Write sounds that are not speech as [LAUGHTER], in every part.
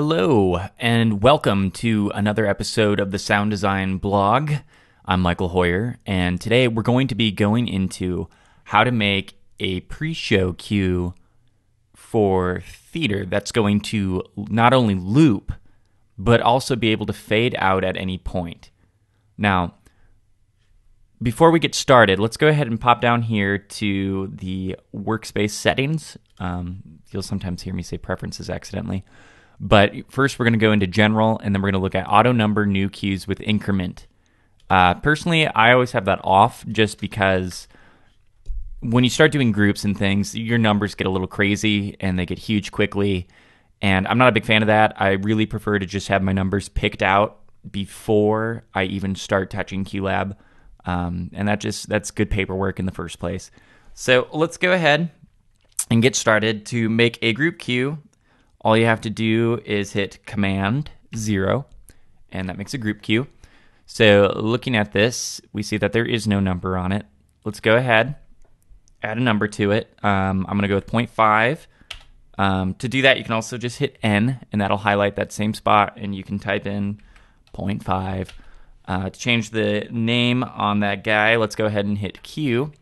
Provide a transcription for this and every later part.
Hello, and welcome to another episode of the Sound Design blog. I'm Michael Heuer, and today we're going to be going into how to make a pre show cue for theater that's going to not only loop, but also be able to fade out at any point. Now, before we get started, let's go ahead and pop down here to the workspace settings. Um, you'll sometimes hear me say preferences accidentally. But first, we're going to go into general, and then we're going to look at auto number new cues with increment. Uh, personally, I always have that off just because when you start doing groups and things, your numbers get a little crazy and they get huge quickly. And I'm not a big fan of that. I really prefer to just have my numbers picked out before I even start touching QLab. Um, and that just that's good paperwork in the first place. So let's go ahead and get started to make a group cue all you have to do is hit Command 0, and that makes a group cue. So looking at this, we see that there is no number on it. Let's go ahead, add a number to it. Um, I'm going to go with 0.5. Um, to do that, you can also just hit N, and that'll highlight that same spot, and you can type in 0.5. Uh, to change the name on that guy, let's go ahead and hit Q.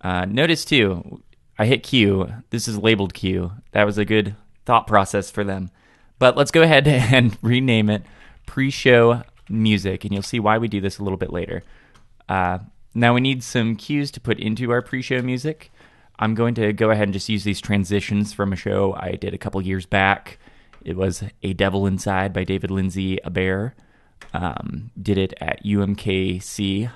Uh, notice too, I hit Q. This is labeled Q. That was a good thought process for them. But let's go ahead [LAUGHS] and rename it pre show music, and you'll see why we do this a little bit later. Uh, now we need some cues to put into our pre show music. I'm going to go ahead and just use these transitions from a show I did a couple years back. It was A Devil Inside by David Lindsay Abaire. Um, did it at UMKC.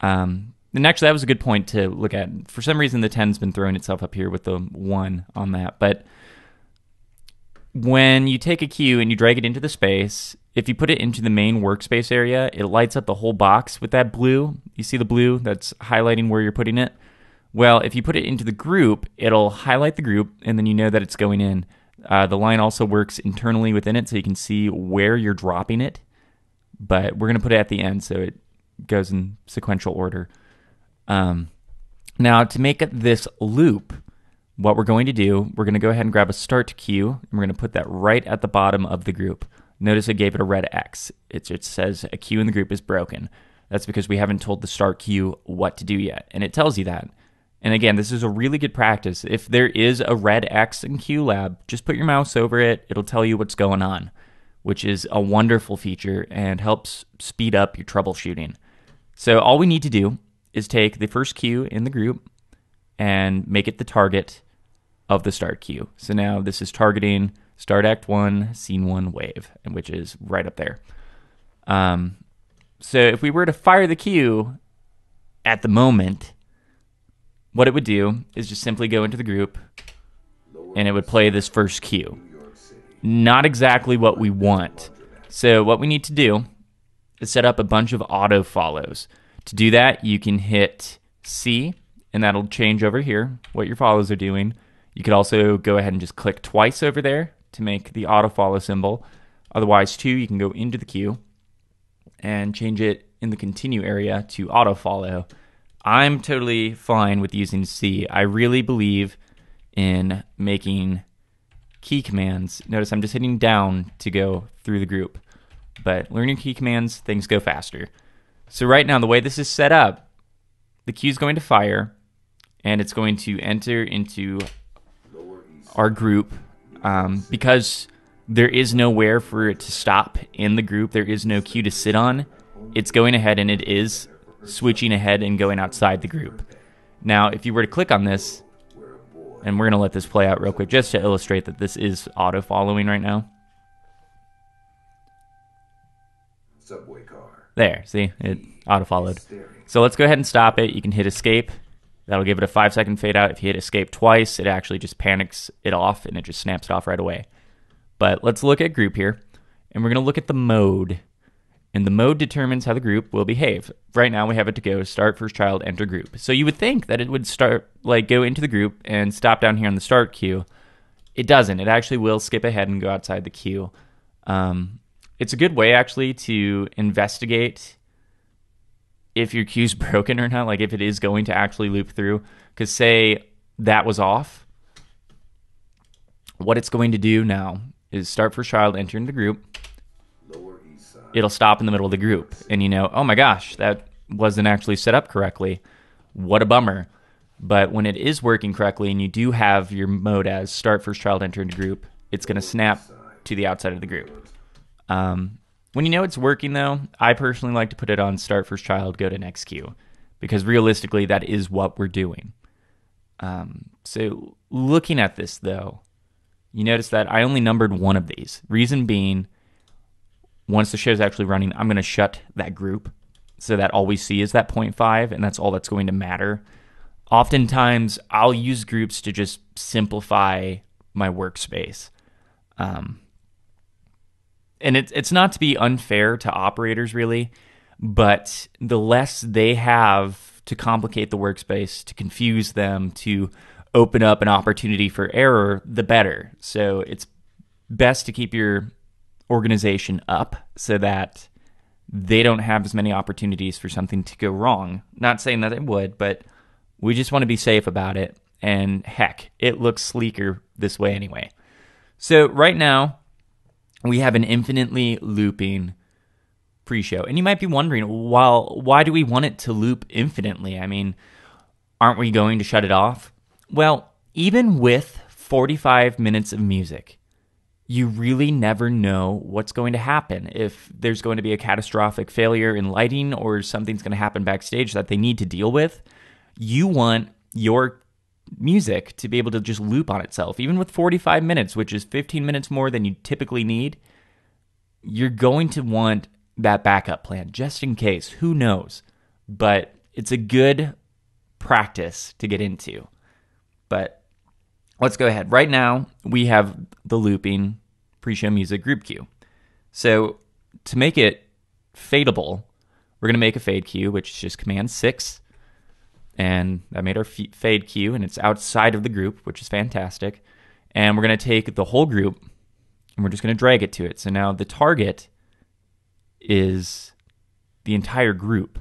Um, and actually, that was a good point to look at. For some reason, the 10's been throwing itself up here with the 1 on that. But when you take a cue and you drag it into the space, if you put it into the main workspace area, it lights up the whole box with that blue. You see the blue that's highlighting where you're putting it? Well, if you put it into the group, it'll highlight the group, and then you know that it's going in. Uh, the line also works internally within it, so you can see where you're dropping it. But we're going to put it at the end, so it goes in sequential order. Um, now, to make this loop, what we're going to do, we're going to go ahead and grab a start cue, and we're going to put that right at the bottom of the group. Notice I gave it a red X. It, it says a cue in the group is broken. That's because we haven't told the start cue what to do yet, and it tells you that. And again, this is a really good practice. If there is a red X in QLab, just put your mouse over it. It'll tell you what's going on, which is a wonderful feature and helps speed up your troubleshooting. So all we need to do is take the first cue in the group and make it the target of the start cue. So now this is targeting start act one, scene one wave, which is right up there. Um, so if we were to fire the cue at the moment, what it would do is just simply go into the group and it would play this first cue. Not exactly what we want. So what we need to do is set up a bunch of auto follows. To do that, you can hit C, and that'll change over here what your follows are doing. You could also go ahead and just click twice over there to make the auto follow symbol. Otherwise, too, you can go into the cue and change it in the continue area to auto follow. I'm totally fine with using C. I really believe in making key commands. Notice I'm just hitting down to go through the group. But learning key commands, things go faster. So right now, the way this is set up, the cue is going to fire, and it's going to enter into our group um, because there is nowhere for it to stop in the group. There is no cue to sit on. It's going ahead and it is switching ahead and going outside the group. Now, if you were to click on this, and we're going to let this play out real quick just to illustrate that this is auto following right now. There, see, it auto followed. So let's go ahead and stop it. You can hit escape. That'll give it a five second fade out. If you hit escape twice, it actually just panics it off and it just snaps it off right away. But let's look at group here, and we're going to look at the mode. And the mode determines how the group will behave. Right now, we have it to go start first child, enter group. So you would think that it would start, like, go into the group and stop down here on the start cue. It doesn't. It actually will skip ahead and go outside the cue. Um, it's a good way actually to investigate if your cue's [LAUGHS] broken or not, like if it is going to actually loop through. Because say that was off, what it's going to do now is start first child, enter into the group. Lower East Side. It'll stop in the middle of the group, and you know, oh my gosh, that wasn't actually set up correctly. What a bummer. But when it is working correctly and you do have your mode as start first child, enter into group, it's going to snap to the outside of the group. Um, when you know it's working, though, I personally like to put it on start first child, go to next cue, because realistically, that is what we're doing. Um, so looking at this, though, you notice that I only numbered one of these. Reason being, once the show's actually running, I'm going to shut that group so that all we see is that 0.5, and that's all that's going to matter. Oftentimes, I'll use groups to just simplify my workspace. Um, and it's it's not to be unfair to operators really, but the less they have to complicate the workspace, to confuse them, to open up an opportunity for error, the better. So it's best to keep your organization up so that they don't have as many opportunities for something to go wrong. Not saying that it would, but we just want to be safe about it. And heck, it looks sleeker this way anyway. So right now, we have an infinitely looping pre-show. And you might be wondering, well, why do we want it to loop infinitely? I mean, aren't we going to shut it off? Well, even with 45 minutes of music, you really never know what's going to happen. If there's going to be a catastrophic failure in lighting or something's going to happen backstage that they need to deal with, you want your music to be able to just loop on itself. Even with 45 minutes, which is 15 minutes more than you typically need, you're going to want that backup plan just in case. Who knows? But it's a good practice to get into. But let's go ahead. Right now, we have the looping pre show music group cue. So to make it fadeable, we're going to make a fade cue, which is just Command 6 and that made our fade cue and it's outside of the group which is fantastic. And we're going to take the whole group and we're just going to drag it to it. So now the target is the entire group.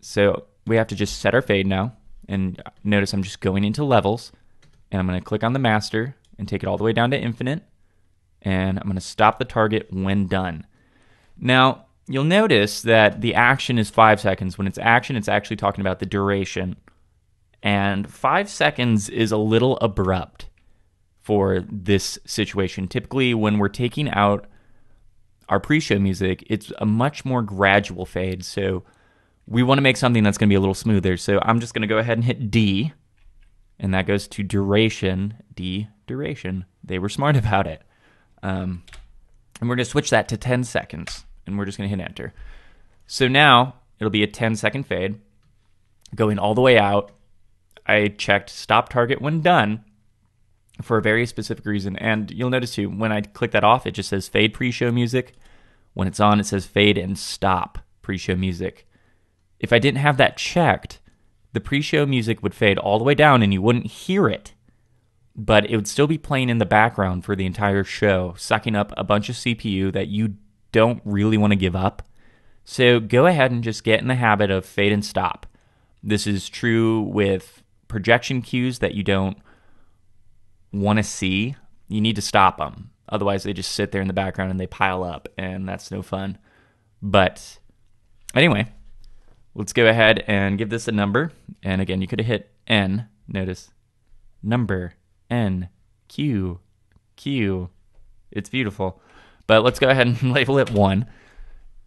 So we have to just set our fade now. And notice i'm just going into levels and i'm going to click on the master and take it all the way down to infinite. And i'm going to stop the target when done. Now you'll notice that the action is five seconds. When it's action, it's actually talking about the duration. And five seconds is a little abrupt for this situation. Typically, when we're taking out our pre show music, it's a much more gradual fade. So we want to make something that's going to be a little smoother. So I'm just going to go ahead and hit D, and that goes to duration. D, duration. They were smart [LAUGHS] about it. Um, and we're going to switch that to 10 seconds and we're just going to hit enter. So now it'll be a 10 second fade going all the way out. I checked stop target when done for a very specific reason. And you'll notice too, when I click that off, it just says fade pre show music. When it's on, it says fade and stop pre show music. If I didn't have that checked, the pre show music would fade all the way down and you wouldn't hear it. But it would still be playing in the background for the entire show, sucking up a bunch of CPU that you don't really want to give up. So go ahead and just get in the habit of fade and stop. This is true with projection cues that you don't want to see. You need to stop them. Otherwise, they just sit there in the background and they pile up, and that's no fun. But anyway, let's go ahead and give this a number. And again, you could have hit N. Notice number N Q Q. It's beautiful. But let's go ahead and [LAUGHS] label it one.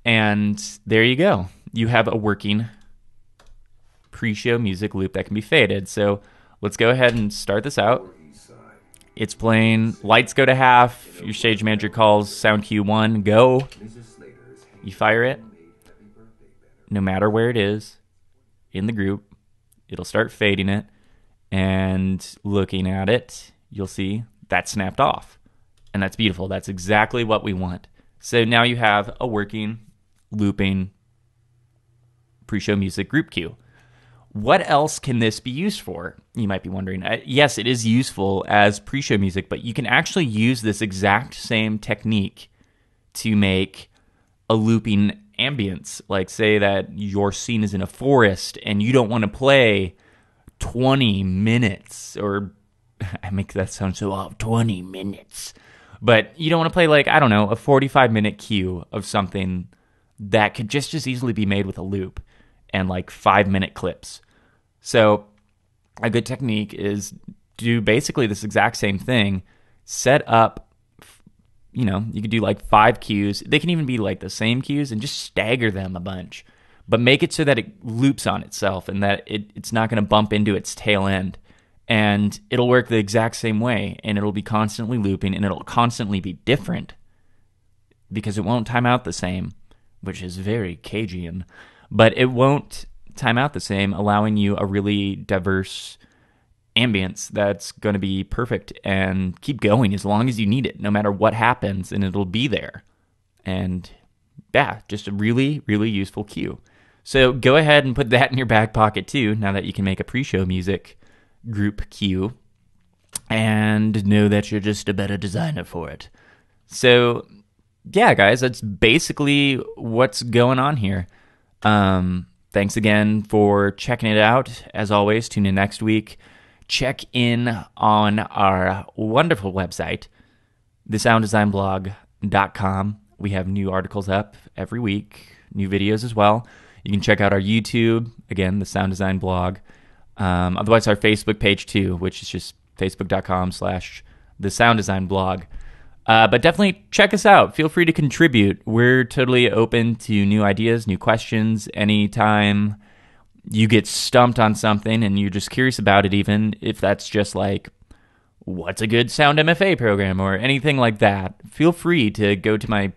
And there you go. You have a working pre show music loop that can be faded. So let's go ahead and start this out. It's playing, lights go to half, your stage manager calls sound cue one, go. You fire it. No matter where it is in the group, it'll start fading it. And looking at it, you'll see that snapped off. And that's beautiful. That's exactly what we want. So now you have a working, looping pre show music group cue. What else can this be used for? You might be wondering. Uh, yes, it is useful as pre show music, but you can actually use this exact same technique to make a looping ambience. Like, say that your scene is in a forest and you don't want to play 20 minutes or [LAUGHS] I make that sound so off 20 minutes. But you don't want to play like, I don't know, a 45 minute cue of something that could just as easily be made with a loop and like five minute clips. So a good technique is do basically this exact same thing, set up, you know, you could do like five cues. They can even be like the same cues and just stagger them a bunch, but make it so that it loops on itself and that it, it's not going to bump into its tail end. And it'll work the exact same way and it'll be constantly looping and it'll constantly be different because it won't time out the same, which is very Cajun, but it won't time out the same, allowing you a really diverse ambience that's going to be perfect and keep going as long as you need it, no matter what happens, and it'll be there. And yeah, just a really, really useful cue. So go ahead and put that in your back pocket too, now that you can make a pre show music group cue and know that you're just a better designer for it. So, yeah, guys, that's basically what's going on here. Um, thanks again for checking it out. As always, tune in next week. Check in on our wonderful website, thesounddesignblog.com. We have new articles up every week, new videos as well. You can check out our YouTube, again, the Sound Design blog. Um, otherwise, our Facebook page too, which is just facebook.com slash the Sound Design blog. Uh, but definitely check us out. Feel free to contribute. We're totally open to new ideas, new questions. Anytime you get stumped on something and you're just curious about it, even if that's just like, what's a good sound MFA program or anything like that, feel free to go to my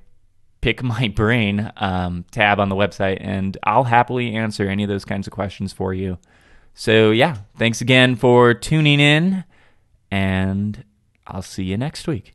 pick [LAUGHS] my brain um, tab on the website and I'll happily answer any of those kinds of questions for you. So, yeah, thanks again for tuning in and I'll see you next week.